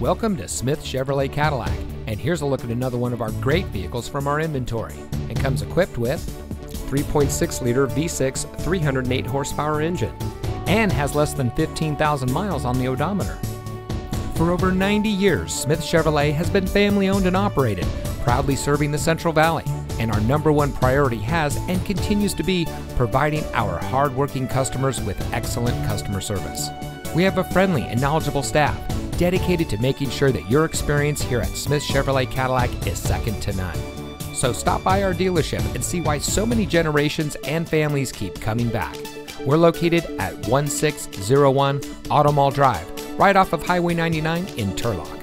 Welcome to Smith Chevrolet Cadillac, and here's a look at another one of our great vehicles from our inventory. It comes equipped with 3.6 liter V6 308 horsepower engine and has less than 15,000 miles on the odometer. For over 90 years, Smith Chevrolet has been family owned and operated, proudly serving the Central Valley. And our number one priority has and continues to be providing our hardworking customers with excellent customer service. We have a friendly and knowledgeable staff dedicated to making sure that your experience here at Smith Chevrolet Cadillac is second to none. So stop by our dealership and see why so many generations and families keep coming back. We're located at 1601 Auto Mall Drive, right off of Highway 99 in Turlock.